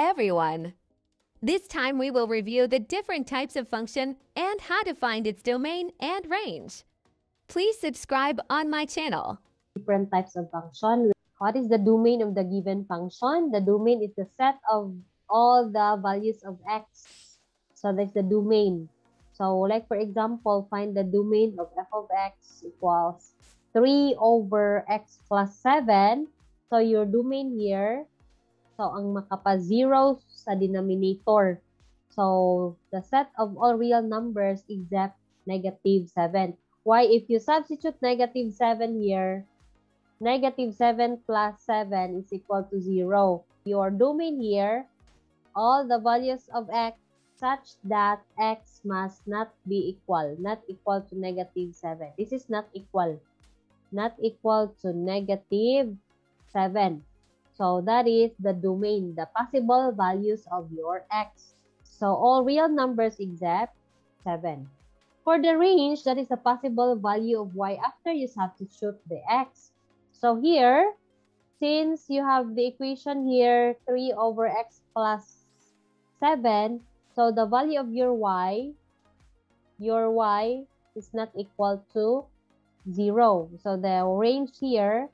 everyone. This time we will review the different types of function and how to find its domain and range. Please subscribe on my channel. different types of function. What is the domain of the given function? The domain is the set of all the values of x. So that's the domain. So like for example, find the domain of f of x equals 3 over x plus 7. So your domain here, so ang makapa-zero sa denominator. So the set of all real numbers except negative 7. Why? If you substitute negative 7 here, negative 7 plus 7 is equal to 0. Your domain here, all the values of x such that x must not be equal, not equal to negative 7. This is not equal, not equal to negative 7. So that is the domain, the possible values of your x. So all real numbers except 7. For the range, that is the possible value of y after you have to substitute the x. So here, since you have the equation here, 3 over x plus 7, so the value of your y, your y is not equal to 0. So the range here,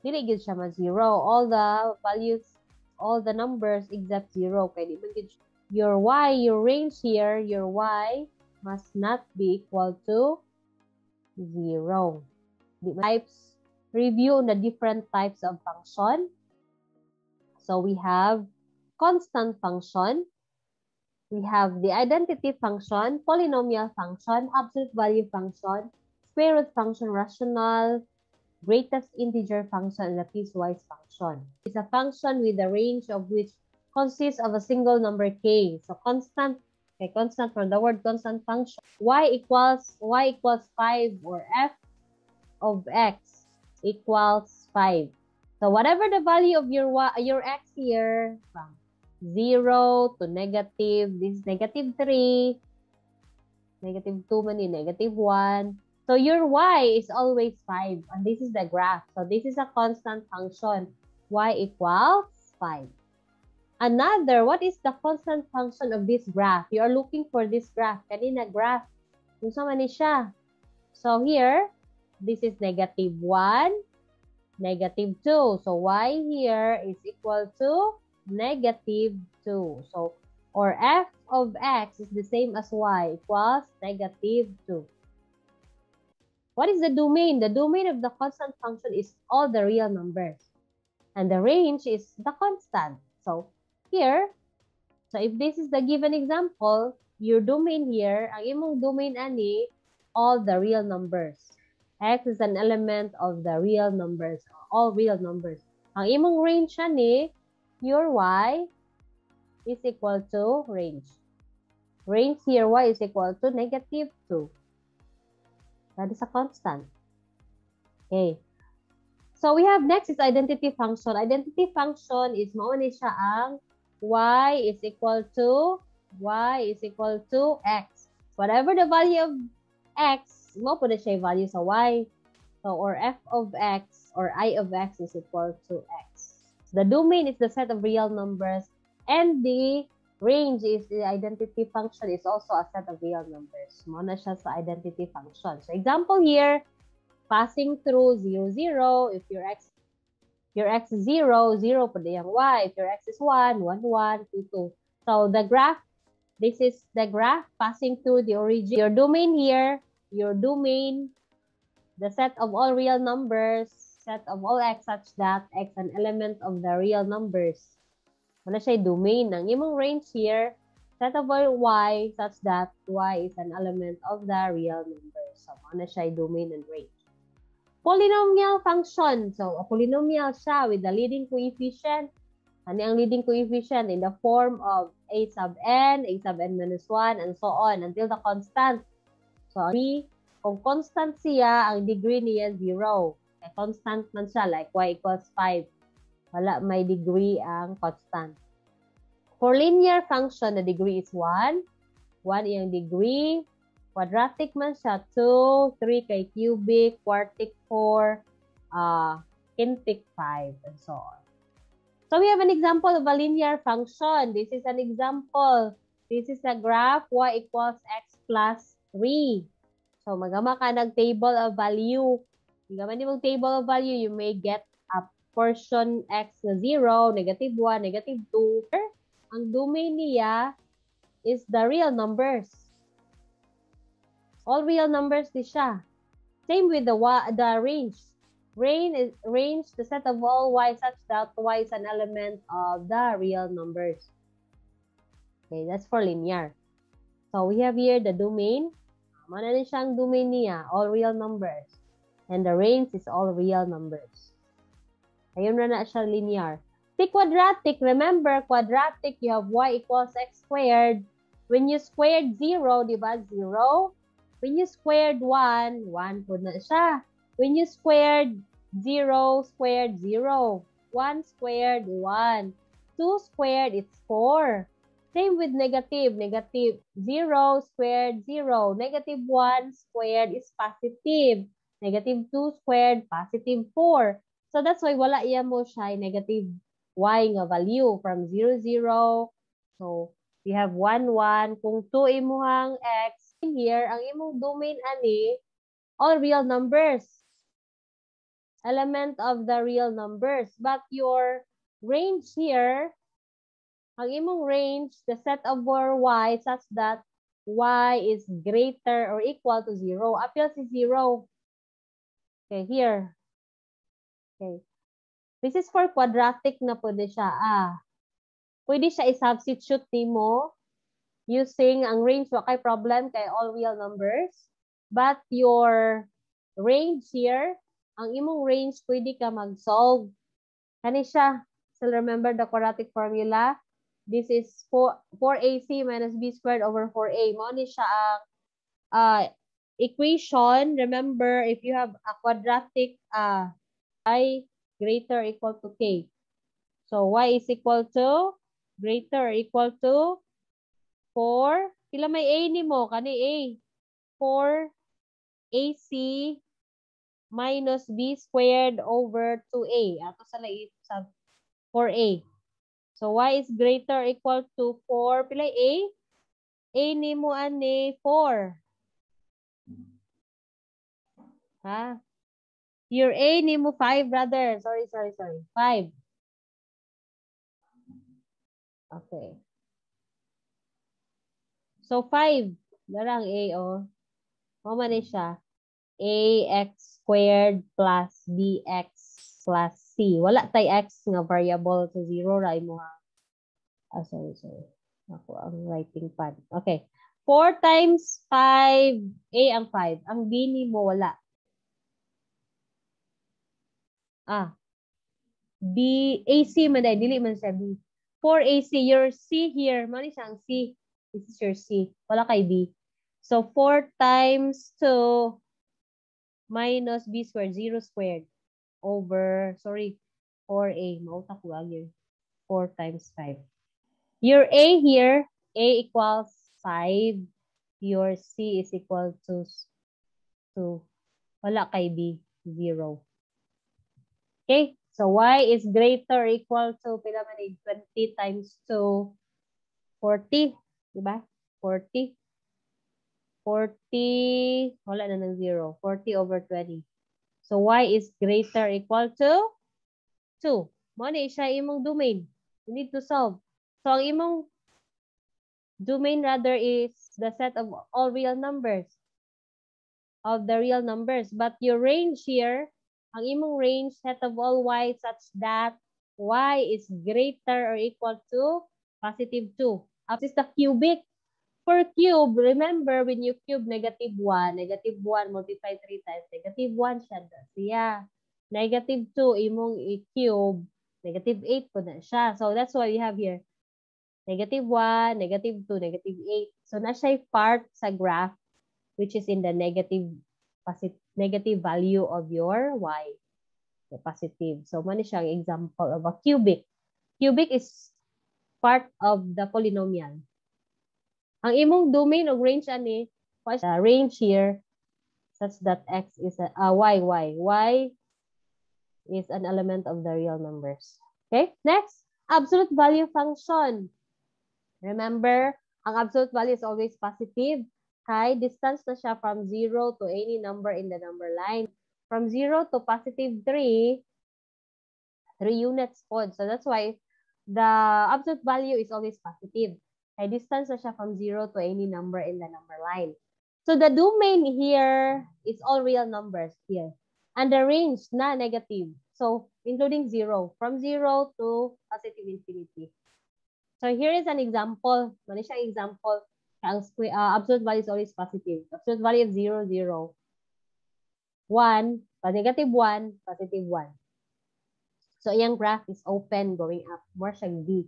dili gid siya ma-0. All the values, all the numbers except 0. Kaya di man. Your y, your range here, your y must not be equal to 0. Di types review the different types of function. So we have constant function, we have the identity function, polynomial function, absolute value function, square root function, rational, greatest integer function, and the piecewise function. It's a function with a range of which consists of a single number k. So constant, okay, constant from the word constant function. y equals y equals 5 or f of x equals 5. So whatever the value of your y, your x here, from 0 to negative, this is negative 3, negative 2 man negative 1. So your y is always 5, and this is the graph. So this is a constant function. y equals 5. Another, what is the constant function of this graph? You are looking for this graph. Kanina graph. Kung ni siya. So here, this is negative 1, negative 2. So y here is equal to negative 2. So, or f of x is the same as y equals negative 2. What is the domain? The domain of the constant function is all the real numbers. And the range is the constant. So, here, so if this is the given example, your domain here, ang imong domain ani, all the real numbers. X is an element of the real numbers, all real numbers. Ang imong range ani, your y is equal to range. Range here, y is equal to negative 2. That is a constant. Okay. So we have next is identity function. Identity function is mao ni siya ang y is equal to y is equal to x. Whatever the value of x, mo po na siya value sa y. So, or f of x or i of x is equal to x. The domain is the set of real numbers and the range is the identity function is also a set of real numbers. Mo na siya sa identity function. So, example here, passing through 0, 0, if your x your x is 0, 0 po yung y. If your x is 1, 1, 1, 2, 2. So, the graph, this is the graph passing through the origin. Your domain here, your domain, the set of all real numbers, set of all x such that x an element of the real numbers. Wala siya domain ng imong range here, set of all y such that y is an element of the real numbers. So, ano siya domain and range. Polynomial function. So, a polynomial siya with the leading coefficient. Ano ang leading coefficient? In the form of a sub n, a sub n minus 1, and so on until the constant. So, kung constant siya, ang degree niya 0. Eh, constant man siya, like y equals 5. Wala may degree ang constant. For linear function, the degree is 1. 1 yung degree. Quadratic man siya, 2, 3 kay cubic, quartic 4, uh, quintic 5, and so on. So we have an example of a linear function. This is an example. This is a graph y equals x plus 3. So magama ka ng table of value. Magaman din mong table of value, you may get portion x na 0, negative 1, negative 2. Ang domain niya is the real numbers. All real numbers di siya. Same with the the range. Range is range the set of all y such that y is an element of the real numbers. Okay, that's for linear. So we have here the domain. Mana na siyang domain niya? All real numbers. And the range is all real numbers. Ayun na na siya linear. The quadratic, remember, quadratic, you have y equals x squared. When you squared 0, di ba? 0. When you squared 1, 1 po na siya. When you squared 0 squared, 0. 1 squared, 1. 2 squared, it's 4. Same with negative. Negative 0 squared, 0. Negative 1 squared is positive. Negative 2 squared, positive 4. So that's why wala iya mo siya negative y nga value from 0, 0. So we have 1, 1. Kung 2 imuhang x, here, ang imong domain ani, all real numbers element of the real numbers. But your range here, ang imong range, the set of your y such that y is greater or equal to 0. Appeal si 0. Okay, here. Okay. This is for quadratic na pwede siya. Ah, pwede siya i-substitute mo using ang range wa kay problem kay all real numbers. But your range here, ang imong range, pwede ka mag-solve. Kani siya. Still remember the quadratic formula? This is 4, 4ac minus b squared over 4a. Mo ni siya ang uh, equation. Remember, if you have a quadratic, uh, i greater equal to k. So, y is equal to greater equal to 4. Pila may a ni mo? Kani a. 4 ac minus b squared over 2a. Ato sa lait sa 4a. So, y is greater equal to 4. Pila a? A ni mo ani 4. Ha? Your A ni mo 5, brother. Sorry, sorry, sorry. 5. Okay. So, 5. Darang A, oh. O man siya. ax squared plus bx plus c. Wala tay x nga variable sa 0 ra mo ha. Ah, sorry, sorry. Ako ang writing pad. Okay. 4 times 5, a ang 5. Ang b ni mo wala. Ah. B, AC man dahil. Dili man siya B. 4 AC. Your C here. Mani siyang C. This is your C. Wala kay B. So, 4 times 2 minus b squared, 0 squared, over, sorry, 4a. Mauta ko agir. 4 times 5. Your a here, a equals 5. Your c is equal to 2. Wala kay b, 0. Okay? So, y is greater equal to, pila man 20 times 2, 40. Diba? 40. 40, wala na ng 0. 40 over 20. So, y is greater equal to 2. Mo na siya imong domain. You need to solve. So, ang imong domain rather is the set of all real numbers of the real numbers. But your range here, ang imong range set of all y such that y is greater or equal to positive 2. Up is the cubic for cube, remember, when you cube negative 1, negative 1 multiply 3 times, negative 1 siya na siya. Negative 2, imong i-cube, negative 8 po na siya. So, that's why we have here. Negative 1, negative 2, negative 8. So, na siya part sa graph which is in the negative negative value of your y. The positive. So, man siyang example of a cubic. Cubic is part of the polynomial. Ang imong domain o range ani, what is the range here such that x is a uh, y, y. y is an element of the real numbers. Okay, next, absolute value function. Remember, ang absolute value is always positive. Kay distance na siya from 0 to any number in the number line. From 0 to positive 3, 3 units po. So that's why the absolute value is always positive. Kay distance na siya from 0 to any number in the number line. So the domain here is all real numbers here. And the range na negative. So including 0. From 0 to positive infinity. So here is an example. Mali siya example. Uh, absolute value is always positive. Absolute value is 0, 0. 1, negative 1, positive 1. So, yung graph is open, going up. More siyang V.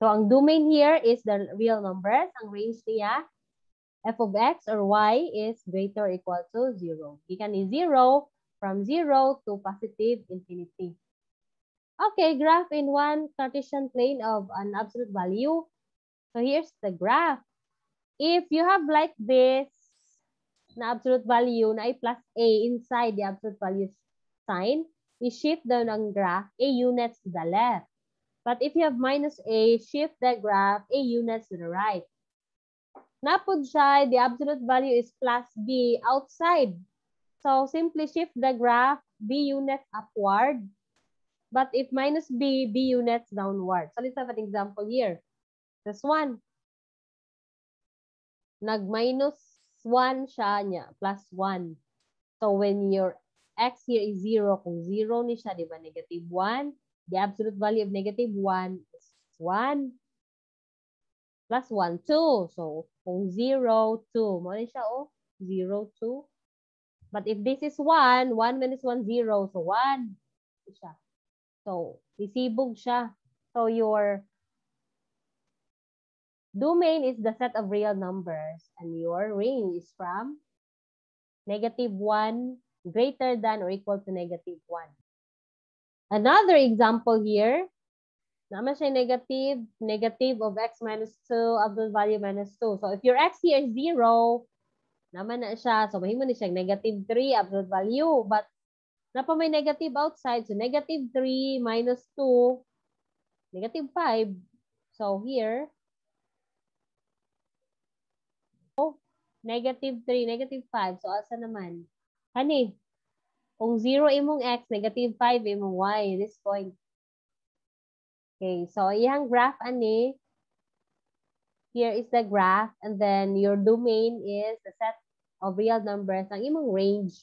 So, ang domain here is the real numbers. Ang range niya, f of x or y is greater or equal to 0. Gikan ni 0 from 0 to positive infinity. Okay, graph in one Cartesian plane of an absolute value. So here's the graph. If you have like this, na absolute value na i plus a inside the absolute value sign, i-shift down ang graph a units to the left. But if you have minus a, shift the graph a units to the right. Napod siya, the absolute value is plus b outside. So simply shift the graph b units upward But if minus b, b units downward. So let's have an example here. This one. Nag-minus 1 siya niya, plus 1. So when your x here is 0, kung 0 ni siya, di ba, negative 1, the absolute value of negative 1 is 1 plus 1, 2. So kung 0, 2. Mo siya, oh, 0, 2. But if this is 1, 1 minus 1, 0. So 1. Siya. So, isibog siya. So, your domain is the set of real numbers and your range is from negative 1 greater than or equal to negative 1. Another example here, naman siya negative, negative of x minus 2, absolute value minus 2. So, if your x here is 0, naman na siya. So, mahimo ni siya negative 3 absolute value. But na pa may negative outside. So, negative 3 minus 2, negative 5. So, here, negative 3, negative 5. So, asa naman? Hani, kung 0 imong x, negative 5 imong y, this point. Okay, so iyang graph ani, here is the graph, and then your domain is the set of real numbers. Ang imong range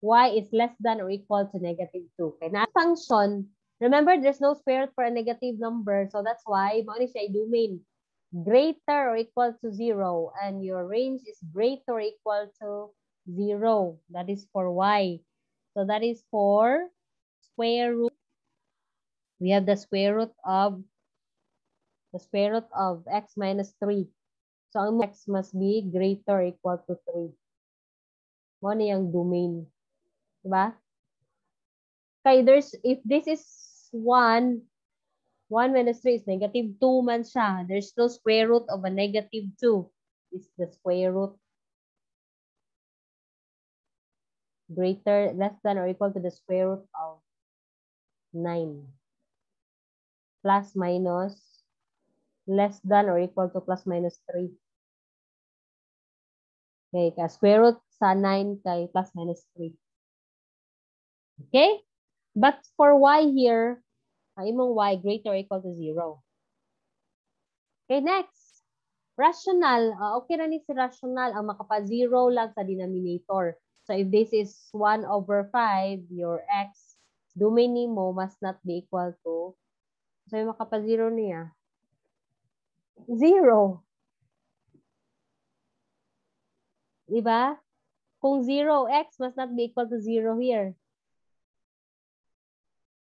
y is less than or equal to negative 2. Okay, na function, remember there's no square for a negative number, so that's why mo ni siya domain greater or equal to 0 and your range is greater or equal to 0. That is for y. So that is for square root. We have the square root of the square root of x minus 3. So x must be greater or equal to 3. Mo ni ang domain. Diba? Kay there's, if this is 1, 1 minus 3 is negative 2 man siya. There's still square root of a negative 2. Is the square root greater, less than or equal to the square root of 9. Plus minus, less than or equal to plus minus 3. Okay, ka square root sa 9 kay plus minus 3. Okay? But for y here, ang imong y greater or equal to 0. Okay, next. Rational. Uh, okay na ni si rational. Ang makapa-0 lang sa denominator. So if this is 1 over 5, your x, domain mo must not be equal to, so yung makapa-0 niya, 0. Diba? Kung 0, x must not be equal to 0 here.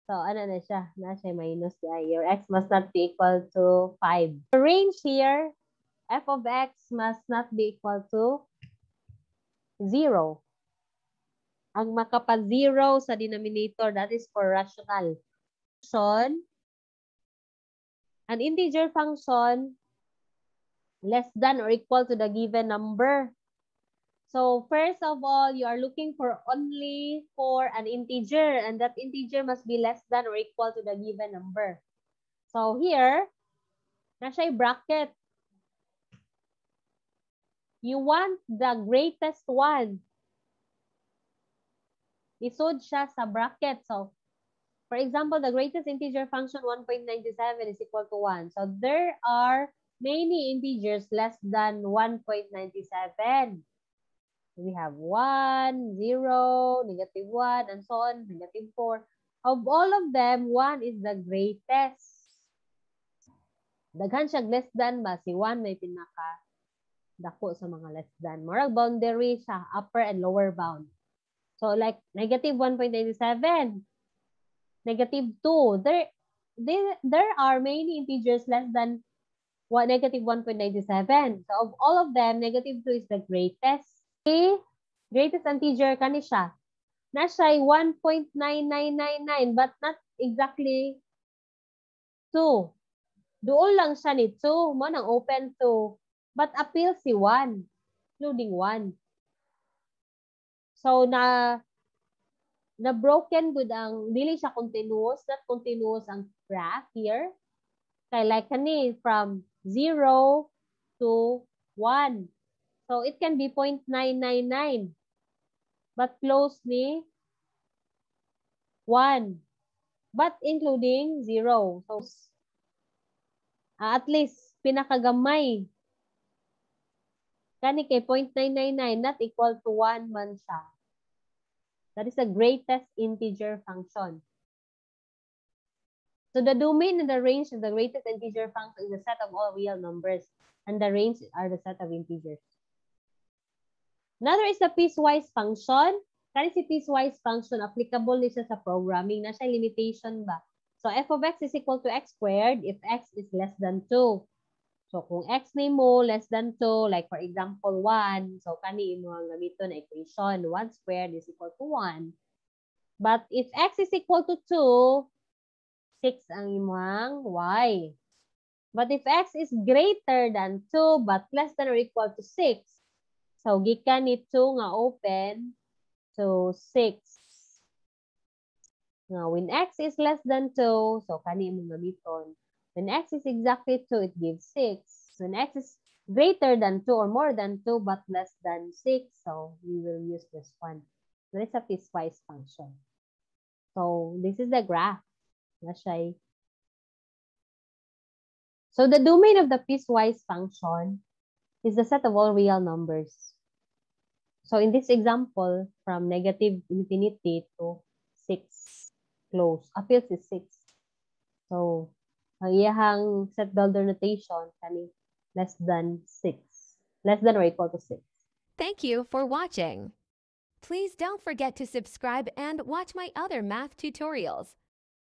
So, ano na siya? Na siya minus niya. Your x must not be equal to 5. The range here, f of x must not be equal to 0. Ang makapa-0 sa denominator, that is for rational. Function, an integer function less than or equal to the given number. So first of all, you are looking for only for an integer and that integer must be less than or equal to the given number. So here, na siya bracket. You want the greatest one. Isod siya sa bracket. So, for example, the greatest integer function 1.97 is equal to 1. So, there are many integers less than 1.97 we have 1, 0, negative 1, and so on, negative 4. Of all of them, 1 is the greatest. Daghan siya less than ba? Si 1 may pinaka dako sa mga less than. Moral boundary sa upper and lower bound. So like negative 1.97, negative 2. There, there, there are many integers less than what, negative 1.97. So of all of them, negative 2 is the greatest greatest integer kani siya. Na siya 1.9999 but not exactly 2. Doon lang siya ni 2. Mo nang open 2. But appeal si 1. Including 1. So, na na broken good ang dili siya continuous not continuous ang graph here kay like kani from 0 to 1 So, it can be 0.999. But close ni 1. But including 0. So, at least, pinakagamay. Kani kay 0.999 not equal to 1 man siya. That is the greatest integer function. So the domain and the range of the greatest integer function is the set of all real numbers. And the range are the set of integers. Another is the piecewise function. Kani si piecewise function, applicable ni siya sa programming. Na siya limitation ba? So, f of x is equal to x squared if x is less than 2. So, kung x ni mo less than 2, like for example, 1, so kani mo ang gamiton na equation, 1 squared is equal to 1. But if x is equal to 2, 6 ang imong y. But if x is greater than 2 but less than or equal to 6, So, gikan nito nga open to 6. Nga, when x is less than 2, so kani mo gamiton. When x is exactly 2, it gives 6. When x is greater than 2 or more than 2 but less than 6, so we will use this one. That is a piecewise function. So, this is the graph. Na siya So, the domain of the piecewise function is the set of all real numbers. So in this example, from negative infinity to 6 close, appeals is 6. So, ang iyahang set builder notation, kani less than 6. Less than or equal to 6. Thank you for watching. Please don't forget to subscribe and watch my other math tutorials.